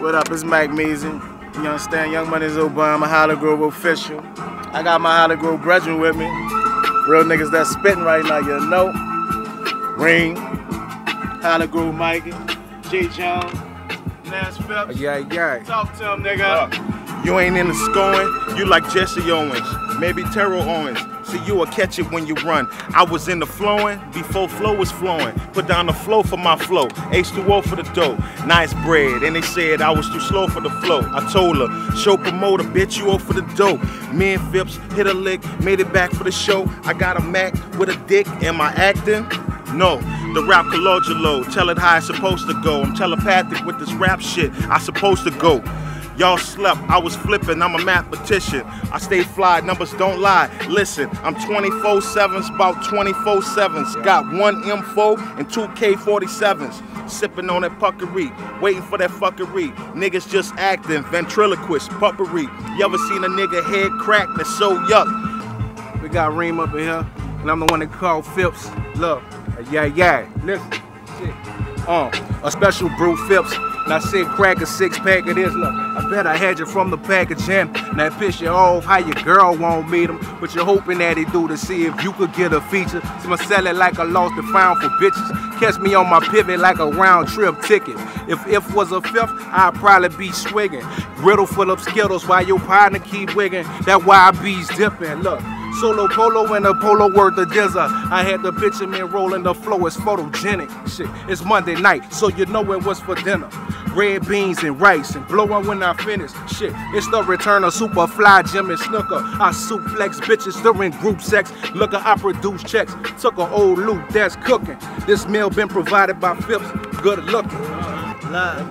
What up? It's Mack Maine. You understand? Young Money's Obama, Holly Grove official. I got my Holly Grove brethren with me. Real niggas that spitting right now, you know. Ring, Holly Grove Mikey, J. Jones, Nas Phipps. Yeah, yeah. Talk to him, nigga. You ain't in the scoring, you like Jesse Owens, maybe Terrell Owens. See, you will catch it when you run. I was in the flowing before flow was flowing. Put down the flow for my flow. H2O for the dough. Nice bread. And they said I was too slow for the flow. I told her, show promoter, bitch, you owe for the dough. Me and Phipps hit a lick, made it back for the show. I got a Mac with a dick. Am I acting? No, the rap collogial Tell it how it's supposed to go. I'm telepathic with this rap shit. I supposed to go. Y'all slept, I was flipping, I'm a mathematician. I stay fly, numbers don't lie. Listen, I'm 24 7s, about 24 7s. Got one M4 and two K47s. Sipping on that puckery, waiting for that fuckery. Niggas just acting, ventriloquist, puppery. You ever seen a nigga head crack that's so yuck? We got Reem up in here, and I'm the one that called Phipps. Look, yeah, yeah. Listen, shit. Uh, a special brew Phipps. And I said crack a six pack of this. Look, I bet I had you from the package and that piss you off how your girl won't meet him. But you're hoping that he do to see if you could get a feature. So I'ma sell it like a lost and found for bitches. Catch me on my pivot like a round trip ticket. If if was a fifth, I'd probably be swigging. Griddle full of Skittles while your partner keep wigging. That YB's dipping. Look. Solo polo and a polo worth of dizzer. I had the picture me rolling the flow. It's photogenic. Shit, it's Monday night, so you know it was for dinner. Red beans and rice and blow on when I finish. Shit, it's the return of super fly Jimmy Snuka. I suplex bitches during group sex. Look, I produce checks. Took an old loot that's cooking. This meal been provided by Phipps. Good looking. Love.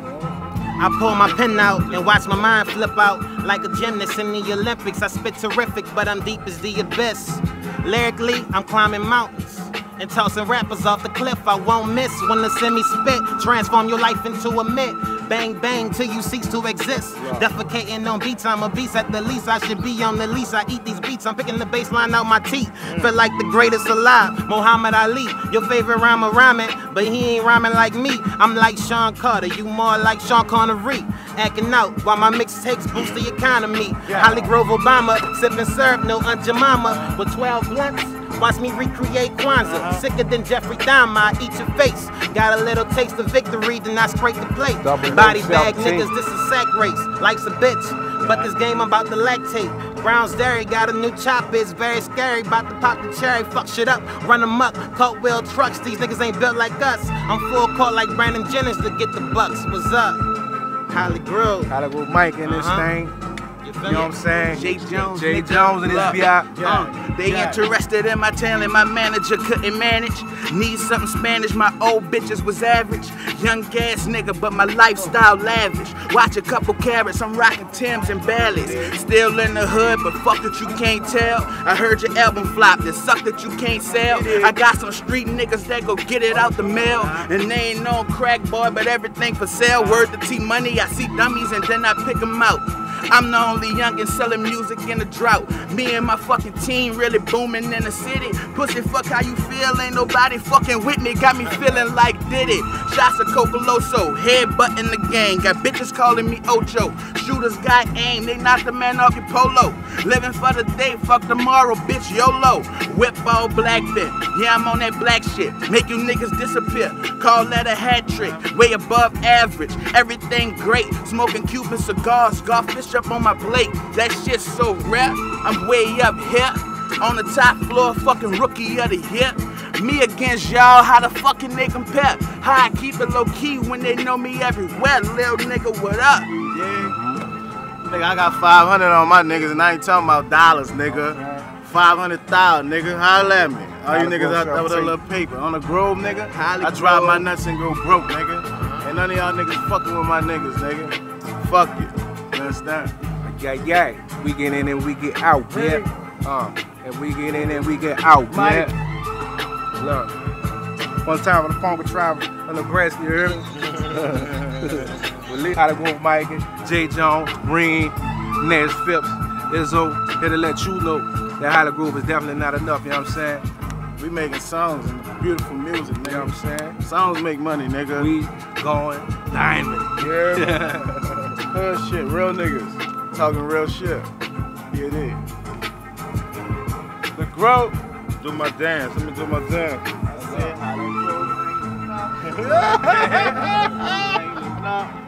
I pull my pen out and watch my mind flip out like a gymnast in the Olympics. I spit terrific, but I'm deep as the abyss. Lyrically, I'm climbing mountains and tossing rappers off the cliff. I won't miss when the semi spit. Transform your life into a myth. Bang bang till you cease to exist. Defecating on beats, I'm a beast at the least. I should be on the least. I eat these beats, I'm picking the baseline out my teeth. Mm. Feel like the greatest alive, Muhammad Ali. Your favorite rhymer rhyming, but he ain't rhyming like me. I'm like Sean Carter, you more like Sean Connery. Acting out while my mixtapes boost the economy. Holly Grove Obama, sipping syrup, no Aunt Jemima. With 12 blunts, Watch me recreate Kwanzaa. Sicker than Jeffrey Dahmer, I eat your face. Got a little taste of victory, then I scrape the plate. Double Body X bag 17. niggas, this is sack race. Life's a bitch, but this game I'm about to lactate. Brown's Dairy got a new chop, it's very scary. About to pop the cherry, fuck shit up, run them up. wheel trucks, these niggas ain't built like us. I'm full court like Brandon Jennings to get the bucks. What's up? Holly Grove. Gotta Mike in this Uh-huh. thing. You know what I'm saying? Jay Jones, Jay. Jones and his. B.I. Uh, they interested in my talent, my manager couldn't manage. Need something Spanish, my old bitches was average. Young gas nigga, but my lifestyle lavish. Watch a couple carrots, I'm rocking Tims and Bally's. Still in the hood, but fuck it, you can't tell. I heard your album flop, it suck that you can't sell. I got some street niggas that go get it out the mail. And they ain't no crack boy, but everything for sale. Word to T Money, I see dummies and then I pick them out. I'm the only youngin' selling music in a drought. Me and my fucking team really booming in the city. Pussy, fuck how you feel. Ain't nobody fucking with me. Got me feeling like did it. Shots of Cocoloso, headbutt in the gang. Got bitches calling me Ocho. Shooters got aim, they knock the man off your polo. Living for the day, fuck tomorrow, bitch, YOLO. Whip all black bit. Yeah, I'm on that black shit. Make you niggas disappear. Call that a hat trick. Way above average. Everything great. Smoking Cuban cigars. Scarfish up on my plate. That shit's so rare. I'm way up here. On the top floor, fucking rookie of the year. Me against y'all, how the fucking they compare? How I keep it low key when they know me everywhere. Little nigga, what up? Yeah. Nigga, I got 500 on my niggas and I ain't talking about dollars, nigga. 500,000, nigga. Holla at me. All you niggas out there with a little paper. On the grove, nigga. Holly I drop my nuts and go broke, nigga. And none of y'all niggas fucking with my niggas, nigga. Fuck you. Understand? Yeah, yeah. We get in and we get out, yeah. Uh, and we get in and we get out, yeah. Look. One time on the phone with Travis on the grass, you hear me? With Lee Hollywood Mike, Jay Jones, Green, Nash Phipps, Izzo, here to let you know that Holly Grove is definitely not enough, you know what I'm saying? We making songs and beautiful music, You know what. I'm saying? Songs make money, nigga. We going diamond. You Hood shit, real niggas. Talking real shit. Here it is. The growth. Do my dance. Let me do my dance. That's it.